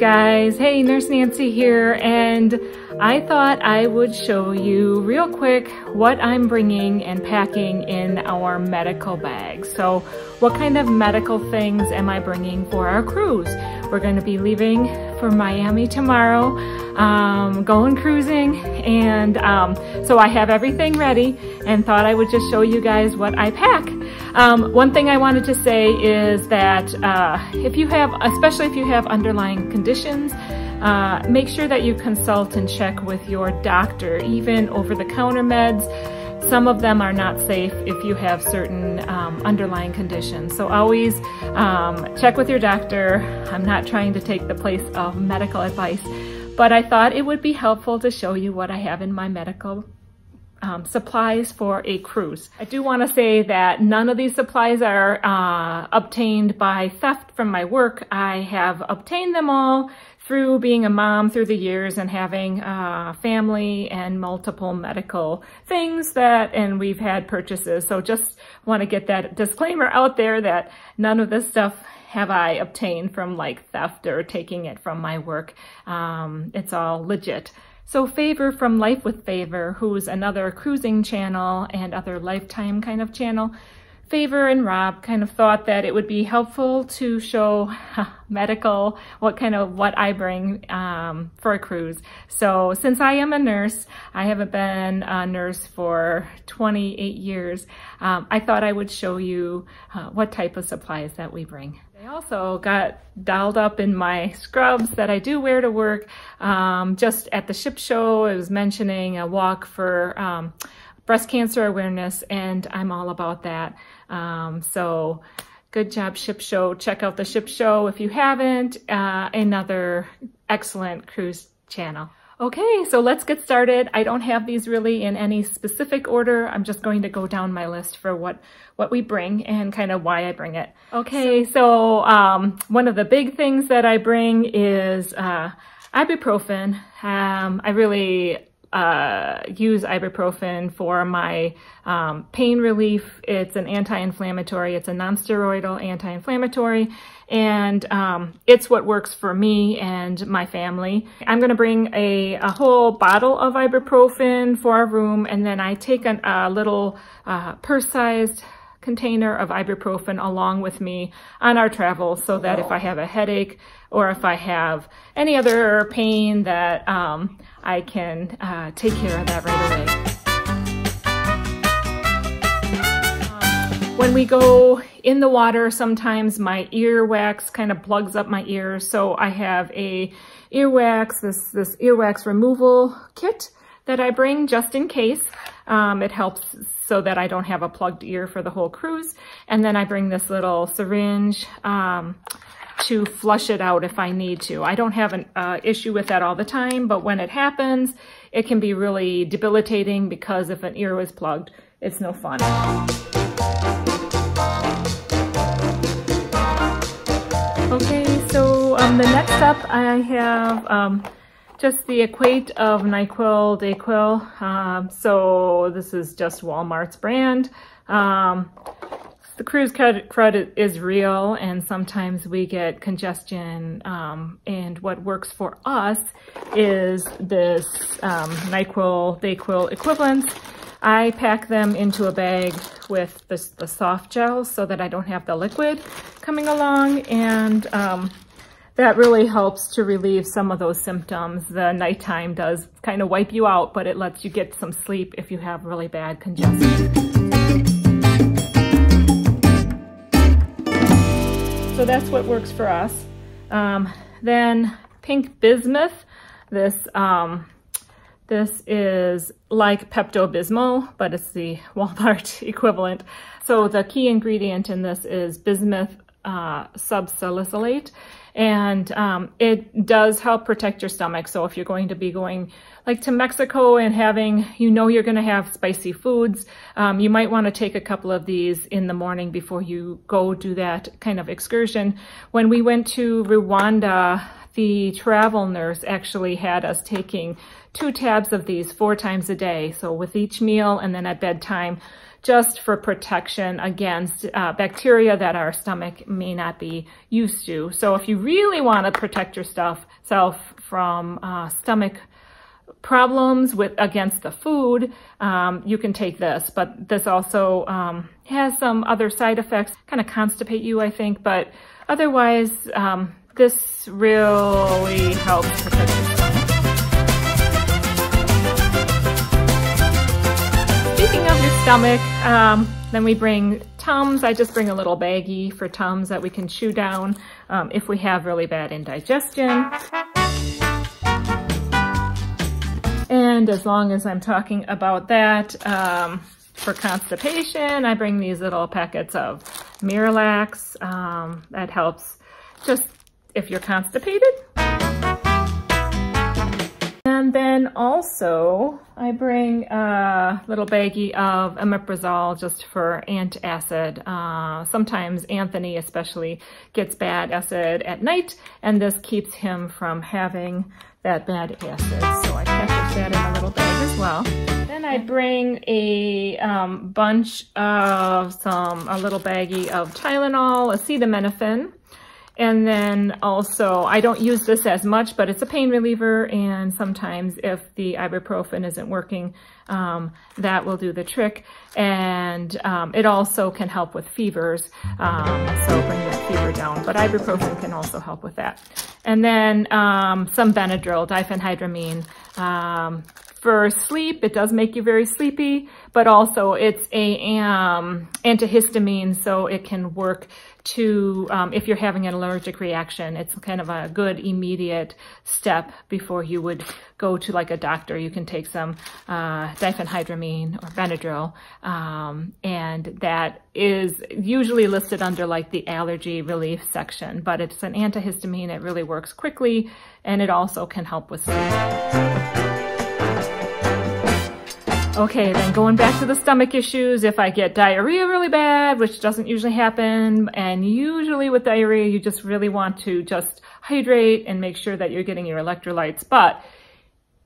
guys? Hey, Nurse Nancy here, and I thought I would show you real quick what I'm bringing and packing in our medical bag. So what kind of medical things am I bringing for our cruise? We're going to be leaving for Miami tomorrow, um, going cruising, and um, so I have everything ready and thought I would just show you guys what I pack. Um, one thing I wanted to say is that uh, if you have, especially if you have underlying conditions, uh, make sure that you consult and check with your doctor, even over-the-counter meds. Some of them are not safe if you have certain um, underlying conditions. So always um, check with your doctor. I'm not trying to take the place of medical advice, but I thought it would be helpful to show you what I have in my medical um, supplies for a cruise. I do want to say that none of these supplies are uh, obtained by theft from my work. I have obtained them all through being a mom through the years and having uh, family and multiple medical things that, and we've had purchases. So just want to get that disclaimer out there that none of this stuff have I obtained from like theft or taking it from my work. Um, it's all legit. So Favor from Life with Favor, who's another cruising channel and other lifetime kind of channel, Favor and Rob kind of thought that it would be helpful to show medical, what kind of, what I bring um, for a cruise. So since I am a nurse, I haven't been a nurse for 28 years, um, I thought I would show you uh, what type of supplies that we bring. I also got dolled up in my scrubs that I do wear to work. Um, just at the ship show, I was mentioning a walk for um, breast cancer awareness, and I'm all about that. Um, so good job, ship show. Check out the ship show if you haven't. Uh, another excellent cruise channel. Okay, so let's get started. I don't have these really in any specific order. I'm just going to go down my list for what, what we bring and kind of why I bring it. Okay, so um, one of the big things that I bring is uh, ibuprofen. Um, I really uh, use ibuprofen for my um, pain relief. It's an anti-inflammatory. It's a non-steroidal anti-inflammatory, and um, it's what works for me and my family. I'm going to bring a, a, whole bottle of ibuprofen for our room, and then I take an, a little uh, purse-sized container of ibuprofen along with me on our travel so that if I have a headache or if I have any other pain that um, I can uh, take care of that right away. when we go in the water, sometimes my ear wax kind of plugs up my ears. So I have a earwax, this, this earwax removal kit that I bring just in case. Um, it helps so that I don't have a plugged ear for the whole cruise. And then I bring this little syringe um, to flush it out if I need to. I don't have an uh, issue with that all the time, but when it happens, it can be really debilitating because if an ear was plugged, it's no fun. Okay, so um, the next up I have um, just the equate of NyQuil, DayQuil. Um, so this is just Walmart's brand. Um, the cruise crud is real and sometimes we get congestion um, and what works for us is this um, NyQuil, DayQuil equivalent. I pack them into a bag with the soft gel so that I don't have the liquid coming along and um, that really helps to relieve some of those symptoms. The nighttime does kind of wipe you out, but it lets you get some sleep if you have really bad congestion. So that's what works for us. Um, then pink bismuth. This um, this is like Pepto-Bismol, but it's the Walmart equivalent. So the key ingredient in this is bismuth uh, subsalicylate and um, it does help protect your stomach. So if you're going to be going like to Mexico and having, you know you're going to have spicy foods, um, you might want to take a couple of these in the morning before you go do that kind of excursion. When we went to Rwanda, the travel nurse actually had us taking two tabs of these four times a day. So with each meal and then at bedtime, just for protection against uh, bacteria that our stomach may not be used to. So if you really want to protect yourself from uh, stomach problems with against the food, um, you can take this. But this also um, has some other side effects, kind of constipate you, I think. But otherwise, um, this really helps protect the your stomach, um, then we bring Tums. I just bring a little baggie for Tums that we can chew down um, if we have really bad indigestion. And as long as I'm talking about that, um, for constipation, I bring these little packets of Miralax. Um, that helps just if you're constipated. And then also I bring a little baggie of omeprazole just for antacid. Uh, sometimes Anthony especially gets bad acid at night and this keeps him from having that bad acid. So I package that in a little bag as well. Then I bring a um, bunch of some, a little baggie of Tylenol, acetaminophen, and then also, I don't use this as much, but it's a pain reliever. And sometimes if the ibuprofen isn't working, um, that will do the trick. And um, it also can help with fevers. Um, so bring that fever down. But ibuprofen can also help with that. And then um, some Benadryl, diphenhydramine. Um, for sleep, it does make you very sleepy, but also it's a um, antihistamine, so it can work to, um, if you're having an allergic reaction, it's kind of a good immediate step before you would go to like a doctor. You can take some uh, diphenhydramine or Benadryl, um, and that is usually listed under like the allergy relief section, but it's an antihistamine. It really works quickly, and it also can help with sleep. Okay, then going back to the stomach issues, if I get diarrhea really bad, which doesn't usually happen, and usually with diarrhea, you just really want to just hydrate and make sure that you're getting your electrolytes. But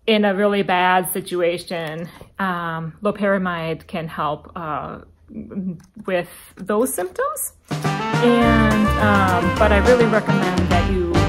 in a really bad situation, um, loperamide can help uh, with those symptoms. And, um, but I really recommend that you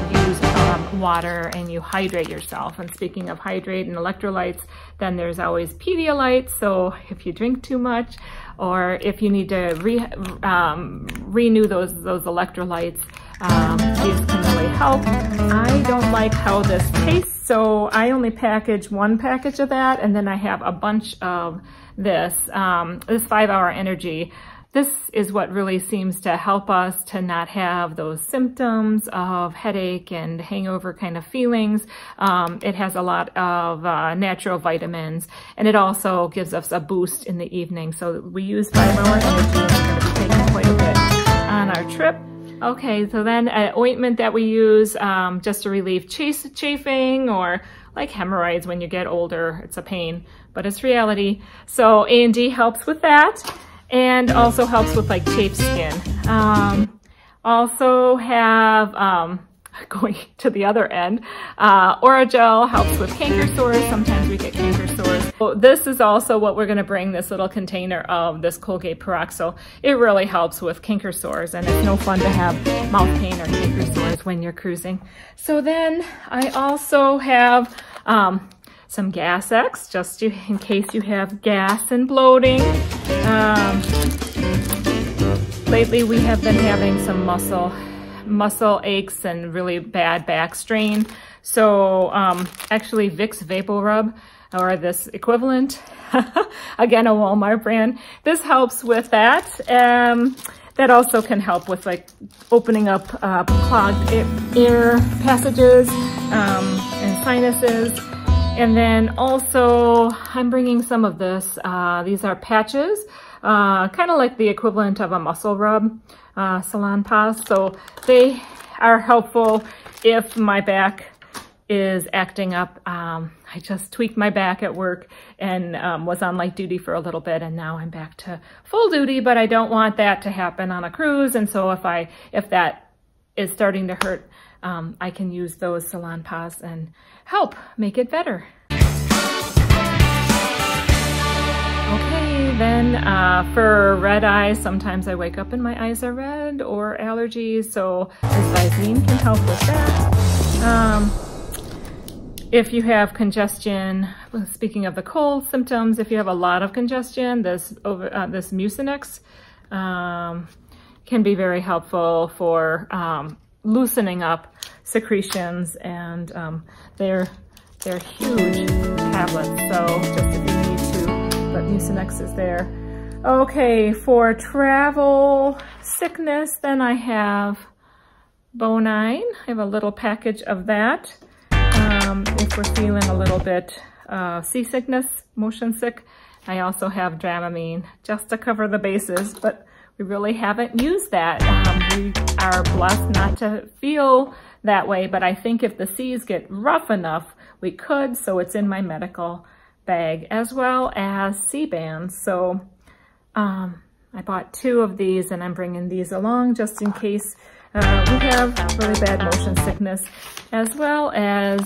water and you hydrate yourself. And speaking of hydrate and electrolytes, then there's always Pedialyte. So if you drink too much or if you need to re, um, renew those, those electrolytes, um, these can really help. I don't like how this tastes, so I only package one package of that and then I have a bunch of this, um, this five hour energy this is what really seems to help us to not have those symptoms of headache and hangover kind of feelings. Um, it has a lot of uh, natural vitamins and it also gives us a boost in the evening. So we use hour energy taking quite a bit on our trip. Okay, so then an ointment that we use um, just to relieve chase, chafing or like hemorrhoids when you get older. It's a pain, but it's reality. So A&D helps with that and also helps with like chafe skin. Um, also have, um, going to the other end, uh, helps with canker sores. Sometimes we get canker sores. So this is also what we're going to bring this little container of this Colgate Peroxyl. It really helps with canker sores and it's no fun to have mouth pain or canker sores when you're cruising. So then I also have um, some Gas X, just in case you have gas and bloating. Um, lately we have been having some muscle muscle aches and really bad back strain. So um, actually Vicks Vapor Rub or this equivalent, again a Walmart brand, this helps with that. Um, that also can help with like opening up uh, clogged air passages um, and sinuses. And then also I'm bringing some of this. Uh, these are patches, uh, kind of like the equivalent of a muscle rub, uh, Salonpas. So they are helpful if my back is acting up. Um, I just tweaked my back at work and um, was on light duty for a little bit and now I'm back to full duty, but I don't want that to happen on a cruise. And so if I, if that is starting to hurt, um, I can use those Salonpas and help make it better. Okay, then uh, for red eyes, sometimes I wake up and my eyes are red or allergies, so this Visine can help with that. Um, if you have congestion, speaking of the cold symptoms, if you have a lot of congestion, this over uh, this Mucinex um, can be very helpful for um, loosening up secretions and um, they're they're huge tablets. So just if you need to, but Mucinex is there. Okay, for travel sickness, then I have Bonine. I have a little package of that. Um, if we're feeling a little bit uh, seasickness, motion sick, I also have Dramamine just to cover the bases, but we really haven't used that. Um, we are blessed not to feel that way, but I think if the seas get rough enough, we could, so it's in my medical bag, as well as Sea-Bands. So um, I bought two of these and I'm bringing these along just in case uh, we have really bad motion sickness as well as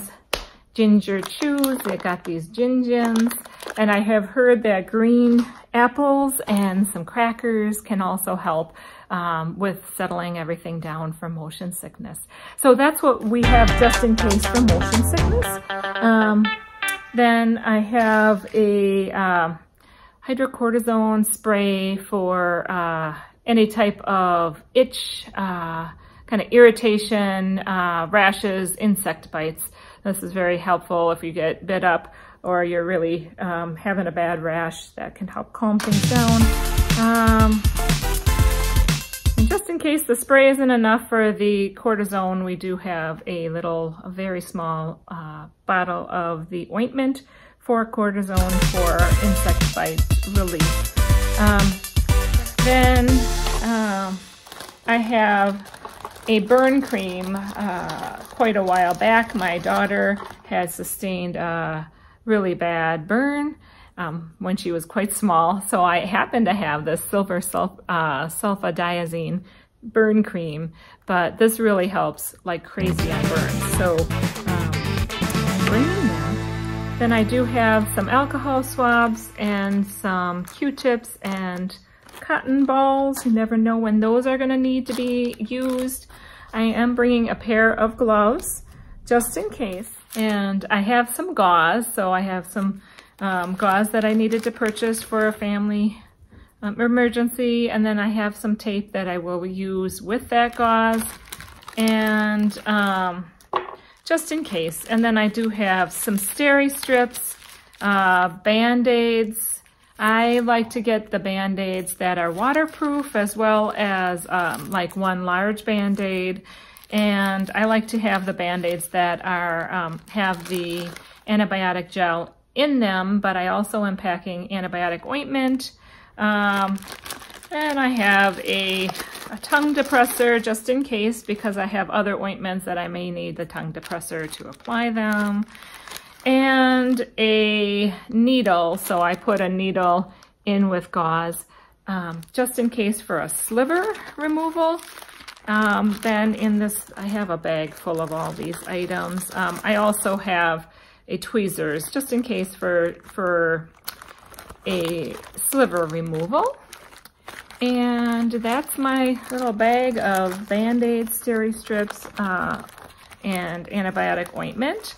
ginger chews. They got these Gin Gins. And I have heard that green apples and some crackers can also help um, with settling everything down for motion sickness. So that's what we have just in case for motion sickness. Um, then I have a uh, hydrocortisone spray for uh, any type of itch, uh, kind of irritation, uh, rashes, insect bites. This is very helpful if you get bit up or you're really um, having a bad rash. That can help calm things down. Um, and just in case the spray isn't enough for the cortisone, we do have a little, a very small uh, bottle of the ointment for cortisone for insect bite relief. Um, then uh, I have a burn cream uh, quite a while back. My daughter had sustained a really bad burn um, when she was quite small. So I happened to have this silver sulf uh, sulfadiazine burn cream, but this really helps like crazy on burns. So um, bringing that. Then I do have some alcohol swabs and some Q-tips and cotton balls. You never know when those are gonna need to be used. I am bringing a pair of gloves just in case. And I have some gauze, so I have some um, gauze that I needed to purchase for a family um, emergency. And then I have some tape that I will use with that gauze. And um, just in case. And then I do have some steri strips, uh, band-aids, I like to get the Band-Aids that are waterproof as well as um, like one large Band-Aid. And I like to have the Band-Aids that are um, have the antibiotic gel in them, but I also am packing antibiotic ointment. Um, and I have a, a, tongue depressor just in case because I have other ointments that I may need the tongue depressor to apply them and a needle. So I put a needle in with gauze um, just in case for a sliver removal. Um, then in this, I have a bag full of all these items. Um, I also have a tweezers just in case for, for a sliver removal. And that's my little bag of Band-Aids, Steri strips, uh, and antibiotic ointment.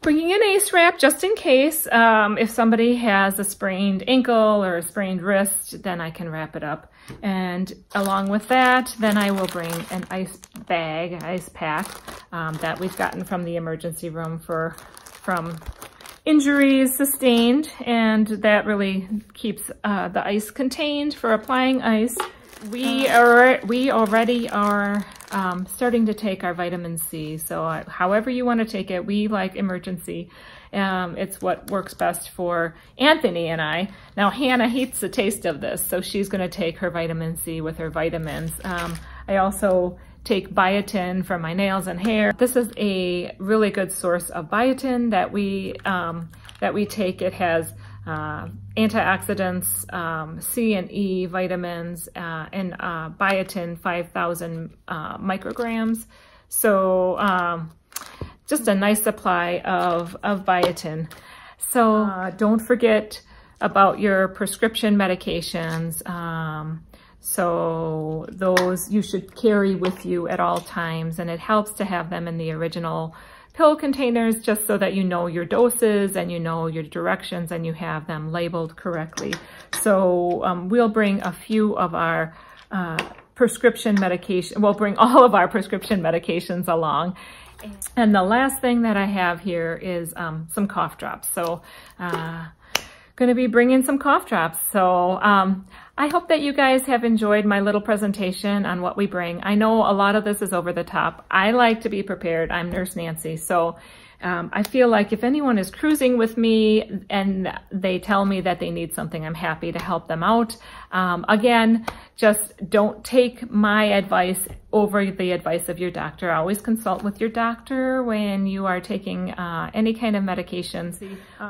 Bringing an ace wrap just in case. Um, if somebody has a sprained ankle or a sprained wrist, then I can wrap it up. And along with that, then I will bring an ice bag, ice pack um, that we've gotten from the emergency room for from injuries sustained. And that really keeps uh, the ice contained for applying ice. We are we already are um, starting to take our vitamin C. So uh, however you want to take it, we like Emergen-C. Um, it's what works best for Anthony and I. Now Hannah hates the taste of this, so she's going to take her vitamin C with her vitamins. Um, I also take biotin for my nails and hair. This is a really good source of biotin that we um, that we take. It has uh, antioxidants, um, C and E vitamins, uh, and uh, biotin 5,000 uh, micrograms. So um, just a nice supply of, of biotin. So uh, don't forget about your prescription medications. Um, so those you should carry with you at all times and it helps to have them in the original pill containers just so that you know your doses and you know your directions and you have them labeled correctly. So um, we'll bring a few of our uh, prescription medication, we'll bring all of our prescription medications along. And the last thing that I have here is um, some cough drops. So uh, going to be bringing some cough drops. So um, I hope that you guys have enjoyed my little presentation on what we bring. I know a lot of this is over the top. I like to be prepared. I'm Nurse Nancy. So um, I feel like if anyone is cruising with me and they tell me that they need something, I'm happy to help them out. Um, again, just don't take my advice over the advice of your doctor. Always consult with your doctor when you are taking uh, any kind of medications.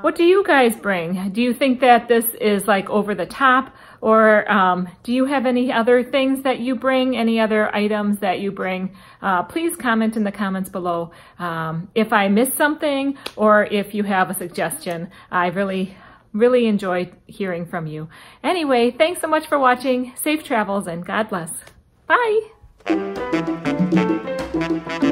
What do you guys bring? Do you think that this is like over the top? Or um, do you have any other things that you bring, any other items that you bring? Uh, please comment in the comments below um, if I missed something or if you have a suggestion. I really, really enjoy hearing from you. Anyway, thanks so much for watching. Safe travels and God bless. Bye. Thank you.